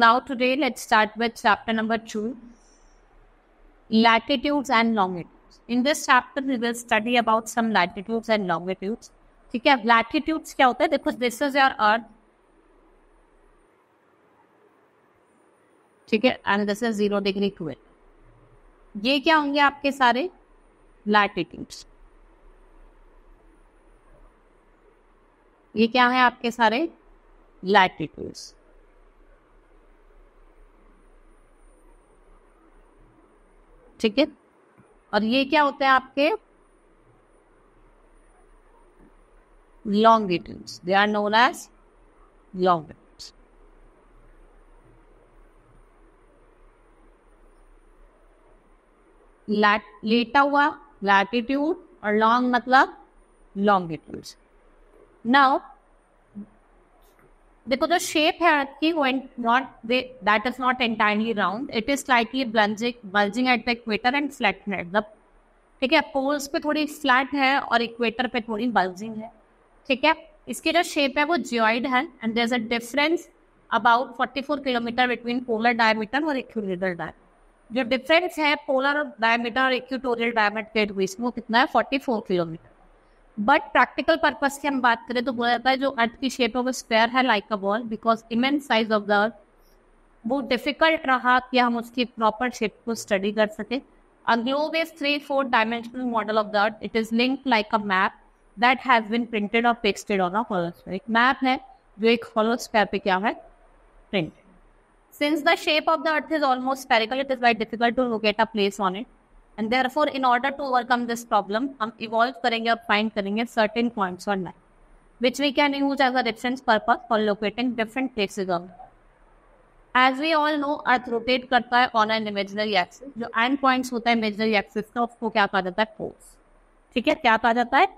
now today let's start with chapter number two latitudes and longitudes. In this chapter we will study about some latitudes and longitudes. ठीक है latitudes क्या होता है देखो this is your earth ठीक है and this is zero degree twelve ये क्या होंगे आपके सारे लैटिट्यूड्स ये क्या है आपके सारे लैटिट्यूड्स ठीक है? और ये क्या होते हैं आपके? Longitudes they are known as longitudes lat लेटा हुआ लैटिट्यूड और लॉन्ग मतलब लॉन्गिट्यूड नाउ देखो, जो शेप है अर्थ की वो not that is not entirely round it is slightly blunging bulging at the equator and flat at the ठीक है पोल्स पे थोड़ी फ्लैट है और इक्वेटर पे थोड़ी बल्जिंग है। ठीक है, इसकी जो शेप है, वो जियोइड है and there is a difference about 44 kilometre between polar diameter और इक्विलेटरल डायमीटर जो डिफरेंस है पोलर डायमीटर और इक्वेटोरियल डायमीटर के बीच वो कितना है? 44 किलोमीटर बट प्रैक्टिकल पर्पज की हम बात करें तो बोला जाता है जो अर्थ की शेप है वो स्क्वायर है like a ball because immense size of the earth वो डिफ़िकल्ट रहा कि हम उसकी प्रॉपर शेप को स्टडी कर सके। A globe is three four dimensional model of the earth it is link like a map that has been printed और pasted on a holospheric map है, जो एक होलोस्फेयर पे क्या है? Print since the shape of the earth is almost spherical it is very difficult to locate a place on it it. And therefore, in order to overcome this problem, हम evolve करेंगे और find करेंगे points on line, which we can use as a reference purpose for locating different places on earth. As we all know, Earth rotate करता है on an imaginary axis. जो end points होता है imaginary axis का उसको क्या कहा जाता है poles. ठीक है क्या कहा जाता है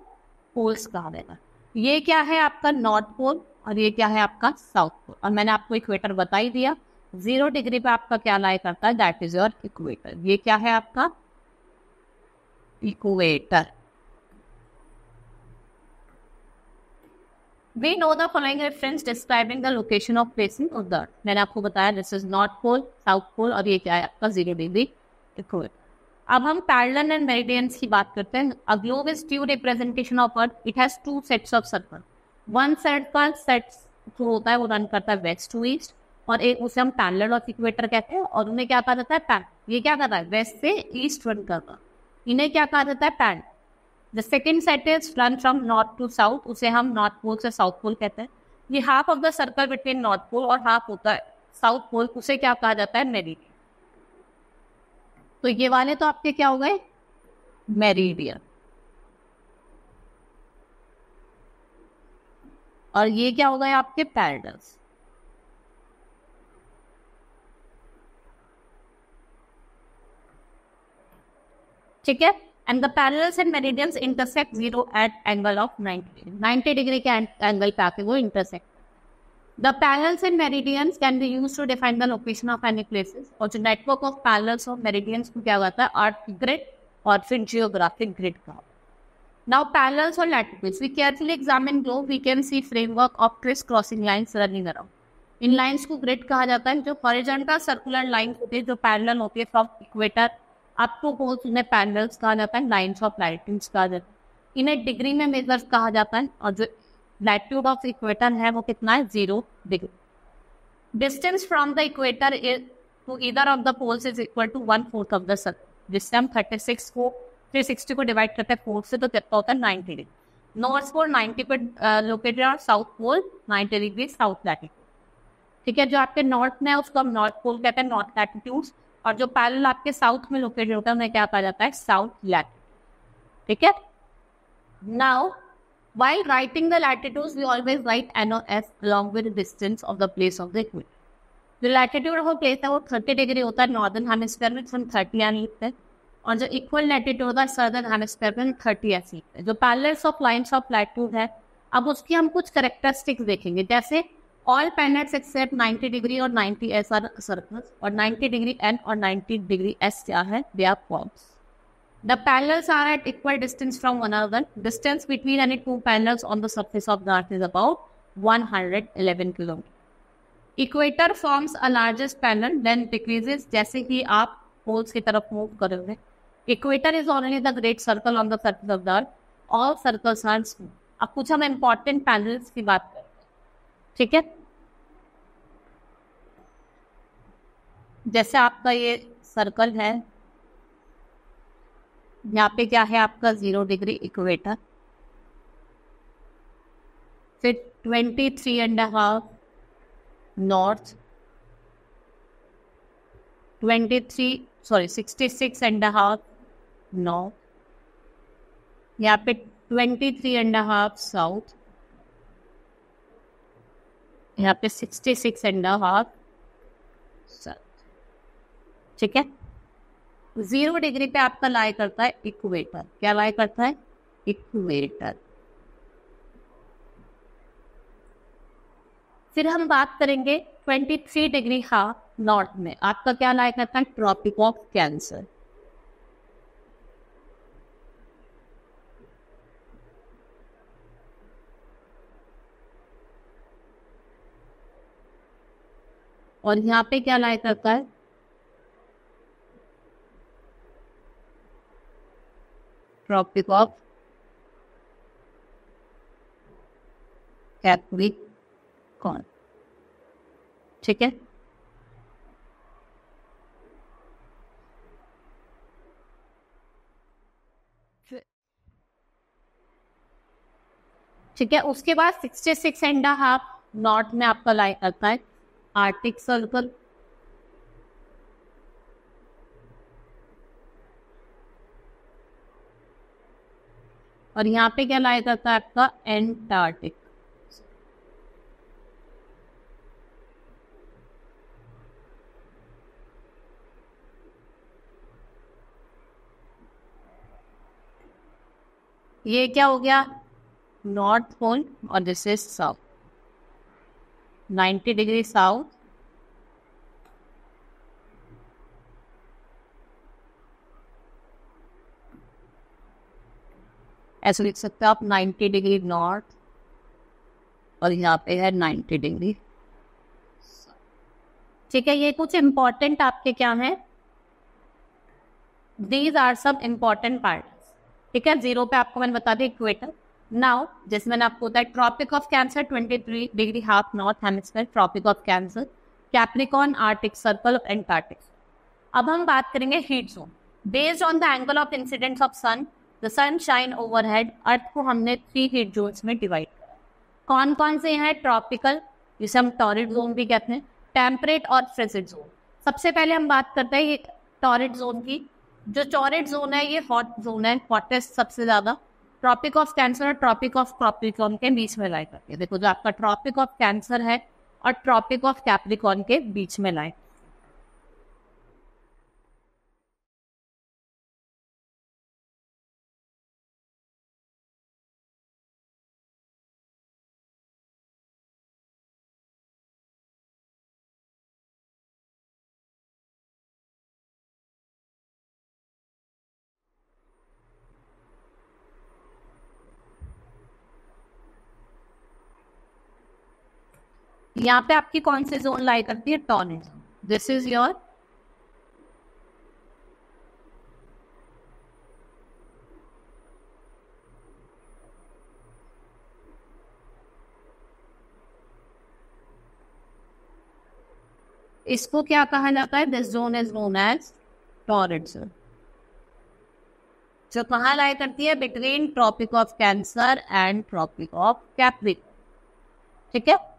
poles कहा है ये क्या है आपका नॉर्थ पोल और ये क्या है आपका साउथ पोल और मैंने आपको इक्वेटर बता ही दिया ज़ीरो डिग्री पे आपका क्या लाई करता है दैट इज़ योर इक्वेटर ये क्या है आपका equator We know the following reference describing the location of placing of the earth. मैंने आपको बताया this is north pole south pole और ये क्या है? आपका ज़ीरो डिग्री इक्वेटर अब हम पैरलन एंड मेरिडियंस की बात करते हैं। A globe is true representation of earth it has two sets of circle one set का सेट जो होता है, वो रन करता है वेस्ट टू ईस्ट और एक उसे हम पैनल ऑफ़ इक्वेटर कहते हैं, और उन्हें क्या कहा जाता है? ये क्या रहा है? वेस्ट से ईस्ट रन कर रहा इन्हें क्या कहा जाता है? Pan the second set is run from north to south उसे हम नॉर्थ पोल से साउथ पोल कहते हैं। ये half of the circle between north pole और हाफ़ होता है। साउथ पोल उसे क्या कहा जाता है? मेरिडियन तो ये वाले तो आपके क्या हो गए? मेरिडियन और ये क्या हो गए आपके? पैरडल्स ठीक है and the parallels and meridians intersect zero at angle of 90 90 degree के एंगल पे आके वो intersect the parallels and meridians can be used to define the location of any places और जो नेटवर्क ऑफ़ पैरेलल्स और meridians को क्या होता है अर्थ ग्रिड और फिर जियोग्राफिक ग्रिड का Now, parallels or latitudes. We carefully examine globe. We can see framework of criss-crossing lines running around. इन लाइंस को ग्रिड कहा जाता है, जो हॉरिजॉन्टल सर्कुलर लाइन होती है, जो पैरेलल होती है फ्रॉम इक्वेटर टू पोल्स उन्हें पैरेलल्स कहा जाता है लाइंस ऑफ़ लैटिट्यूड्स कहा जाता है। इन्हें डिग्री में मेजर्स कहा जाता है और जो लैटिट्यूड ऑफ़ इक्वेटर है, वो कितना है? Zero degree distance from the equator is to either of the poles is equal to one fourth of the circle जिससे हम थर्टी सिक्स को थ्री सिक्सटी को डिवाइड करते हैं फोर से तो कितना होता है? Ninety degree north pole ninety पे लोकेटेड और south pole ninety degree south latitude ठीक है, जो आपके नॉर्थ में है, उसको हम नॉर्थ पोल कहते हैं नॉर्थ लैटिट्यूड और जो पैरल आपके साउथ में लोकेटेड होता है, उन्हें क्या कहा जाता है? साउथ लैटिट्यूड ठीक है? Now while writing the latitudes, we always write NOS along with the distance of the place of the equator. जो लैटिट्यूड वो प्लेस है, वो थर्टी डिग्री होता है नॉर्दर्न हेमिस्फीयर में फ्रॉम थर्टी एंड लिखते हैं और जो इक्वल लैटिट्यूड होता है सदर्न हेमिस्फीयर में थर्टी ऐसी लिखते हैं जो parallels of lines of latitude है, अब उसकी हम कुछ करेक्टरिस्टिक्स देखेंगे. जैसे ऑल पैनेट्स एक्सेप्ट 90 डिग्री और 90 एस आर सर्कल्स और 90 डिग्री एन और 90 डिग्री एस क्या है? They are forms the parallels are at equal distance from one other distance between any two parallels on the surface of the is about 111 kilometre equator forms a largest parallel then decreases जैसे ही आप poles की तरफ़ move करोगे. Equator is already the great circle on the surface of the earth all circles are smooth अब कुछ हम important panels की बात करें. ठीक है? जैसे आपका ये सर्कल है, यहाँ पे क्या है आपका ज़ीरो डिग्री इक्वेटर फिर twenty three and half north twenty three sorry sixty six and half north यहाँ पे twenty three and half south यहाँ पे सिक्सटी सिक्स एंड हाफ़ ठीक है? ज़ीरो डिग्री पे आपका लाई करता है इक्वेटर क्या लाई करता है? इक्वेटर फिर हम बात करेंगे 23 डिग्री हाफ़ नॉर्थ में. आपका क्या लाई करता है? ट्रॉपिक ऑफ़ कैंसर और यहाँ पे क्या लाई करता है ट्रॉपिक ऑफ़ कैप्रिकॉन ठीक है? ठीक है, उसके बाद sixty six and half north में आपका लाई करता है आर्टिक सर्कल। और यहाँ पे क्या लाया जाता है आपका? एंटार्टिक ये क्या हो गया? नॉर्थ पोल और this is south 90 degree south. ऐसे लिख सकते हो आप 90 डिग्री नॉर्थ और यहाँ पे है 90 डिग्री। ठीक है, ये कुछ इंपॉर्टेंट आपके क्या है? दीज आर सब इंपॉर्टेंट पार्ट ठीक है ज़ीरो पे आपको मैंने बता दिया इक्वेटर नाउ जैसे मैंने आपको बताया tropic of cancer 23 degree half north hemisphere tropic of cancer capricorn arctic circle of antarctic अब हम बात करेंगे heat zone based on the angle of incidents of sun the sun shine overhead earth को हमने थ्री हीट जोन्स में divide करा कौन कौन से हैं? ट्रॉपिकल जिसे हम टॉरिड जोन भी कहते हैं टेम्परेट और फ्रेजिड जोन सबसे पहले हम बात करते हैं टॉरिड जोन की। जो टॉरिड जोन है, ये हॉट जोन है हॉटेस्ट सबसे ज़्यादा। ट्रॉपिक ऑफ़ कैंसर और ट्रॉपिक ऑफ़ कैप्रिकॉन के बीच में लाए करके। देखो, जो आपका ट्रॉपिक ऑफ़ कैंसर है और ट्रॉपिक ऑफ़ कैप्रिकॉन के बीच में लाई यहाँ पे आपकी कौन सी जोन लाई करती है? टॉनिक दिस इज़ योर इसको क्या कहा जाता है? This zone is known as torrid zone जो कहा लाई करती है? Between tropic of cancer and tropic of capricorn ठीक है?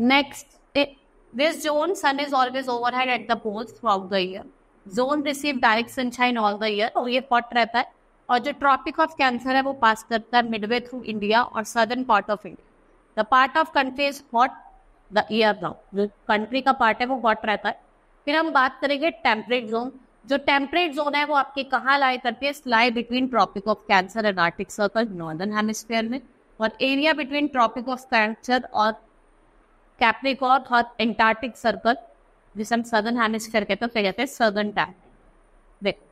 Next, it, this zone, sun is always overhead at the poles throughout the year. Zone receive direct sunshine all the year. और ये hot रहता है। और जो ट्रॉपिक ऑफ़ कैंसर है वो पास करता है मिडवे थ्रू इंडिया और southern part of India the part of country is hot the year now जो कंट्री का पार्ट है वो हॉट रहता है। फिर हम बात करेंगे टेम्परेट जोन जो टेम्परेट जोन है वो आपके कहाँ लाई करती है? Lie between Tropic of Cancer and Arctic Circle northern hemisphere में. और area between Tropic of Cancer और कैप्रिकॉन और एंटार्टिक सर्कल जिसे हम सदर्न हेमिस्फीयर कहते हैं कहते हैं सदर्न टैप देखो।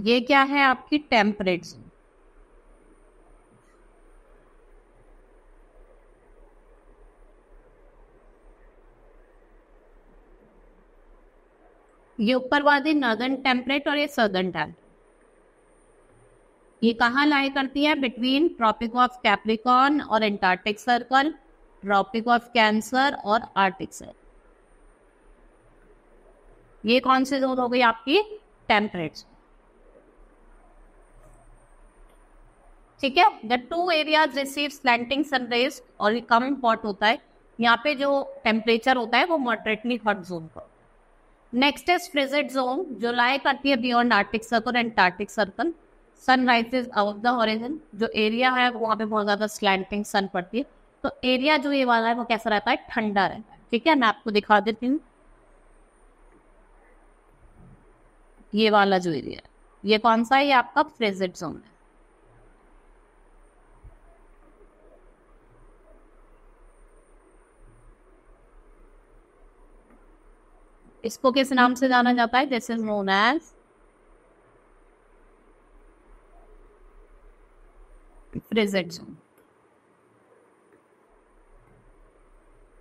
ये क्या है आपकी टेम्परेट जोन ये ऊपर वादी नॉर्दर्न टेम्परेट और ये सर्दर्न टेम्परेट ये कहाँ लाई करती है? बिटवीन ट्रॉपिक ऑफ़ कैप्रिकॉन और antarctic circle tropic of cancer और आर्टिक सर्कल ये कौन से जोन हो गई आपकी? टेम्परेट ठीक है? The two areas receive slanting sunrays और ये कम होता है। यहाँ पे जो टेम्परेचर होता है, वो मॉडरेटली हॉट जोन का नेक्स्ट इज़ फ्रिजिड जोन जो लाई करती है beyond arctic circle and antarctic circle sun rises out the horizon जो एरिया है वहाँ पे बहुत ज़्यादा स्लैंटिंग सन पड़ती है। तो एरिया जो ये वाला है, वो कैसा रहता है? ठंडा रहता है। ठीक है? मैं आपको दिखा देती हूँ। ये वाला जो एरिया है। ये कौन सा है? ये आपका फ्रेजिड जोन है। इसको किस नाम से जाना जाता है? This is known as frigid zone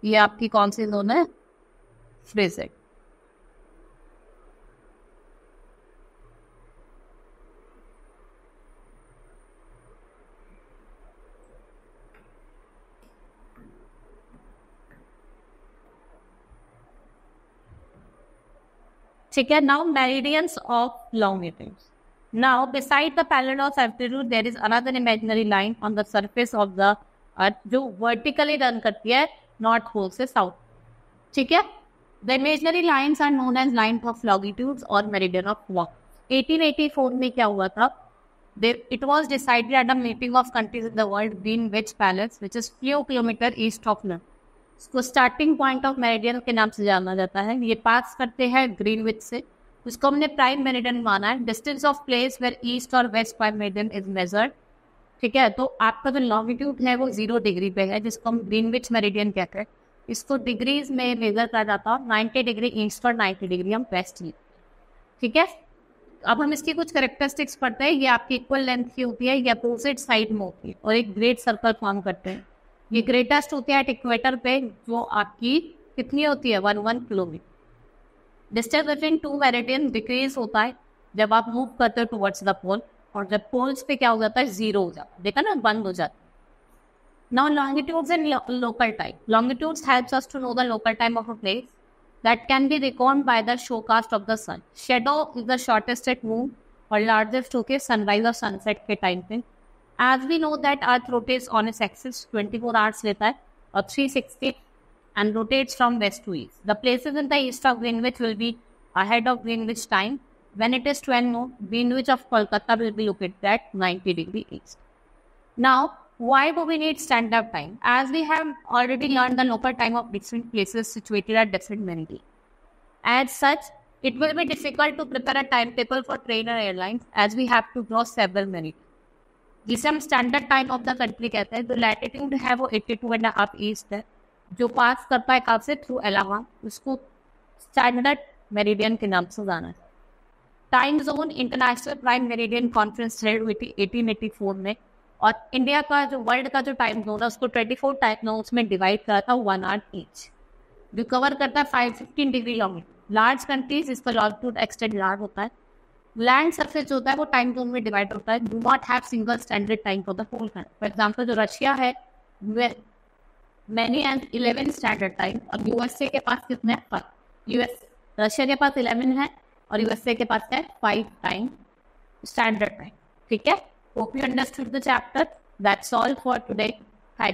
ये आपकी कौन सी जोन है? फ्रिजेड ठीक है? Now meridians of long now beside the parallel of altitude there is another imaginary line on the surface of the earth जो वर्टिकली रन करती है नॉर्थ पोल से साउथ ठीक है? The imaginary line are known as line of longitude और meridian of वॉक eighteen eighty four में क्या हुआ था? There it was decided at the meeting of countries in the world been which parallel which is few kilometre east of London इसको starting point of meridian के नाम से जाना जाता है। ये पास करते हैं ग्रीनविच से। उसको हमने प्राइम मेरिडियन माना है। Distance of place where east और west prime meridian is measured ठीक है? तो आपका जो लॉन्गिट्यूड है वो ज़ीरो डिग्री पे है, जिसको हम ग्रीनविच मेरिडियन कहते हैं। इसको डिग्रीज में मेजर करा जाता है। नाइन्टी डिग्री ईस्ट और नाइन्टी डिग्री हम वेस्ट लेते ठीक है? अब हम इसकी कुछ करेक्टरिस्टिक्स पढ़ते हैं। ये आपकी इक्वल लेंथ की होती है, ये अपोजिट साइड में होती है और एक ग्रेट सर्कल फॉर्म करते हैं। ये ग्रेटेस्ट होती है एट इक्वेटर पे, जो आपकी कितनी होती है? One one kilometre distance between two meridian decrease होता है, जब आप मूव करते हो टूवर्ड्स द पोल और जब पोल्स पे क्या हो जाता है? ज़ीरो हो जाता है। देखा ना बंद हो जाता है। Now longitudes in local time longitudes helps us to know the local time of a place that can be record by the show cast of the sun shadow is the shortest at move और largest होके sunrise और sunset के time पे। As we know that Earth rotates on its axis 24 hours later or 360 and rotates from west to east. The places in the east of Greenwich will be ahead of Greenwich time. When it is 12 noon, Greenwich of Kolkata will be located at 90 degree east. Now, why do we need standard time? As we have already learned the local time of different places situated at different meridian. As such, it will be difficult to prepare a timetable for train or airlines as we have to cross several meridians. जिसे हम standard time of the country कहते हैं, जो latitude है वो 82 and half east है, जो पास करता है कब से? थ्रू अलावा उसको स्टैंडर्ड मेरिडियन के नाम से जाना है। Time zone international prime meridian conference held हुई थी 1884 में। और इंडिया का जो वर्ल्ड का जो टाइम जोन है, उसको 24 टाइम जोन्स में डिवाइड करा था वन आर ईच जो कवर करता है five fifteen degree long large countries इसका लॉन्गिट्यूड एक्सटेंड लार्ज होता है। लैंड सरफेस होता है, वो टाइम जोन में डिवाइड होता है. Do not have single standard time for the whole for example जो रशिया है many and eleven standard time और यूएसए के पास कितने यूएस रशिया के पास इलेवन है और यूएसए के पास है फाइव टाइम स्टैंडर्ड टाइम ठीक है? Hope you understood the chapter that's all for today hi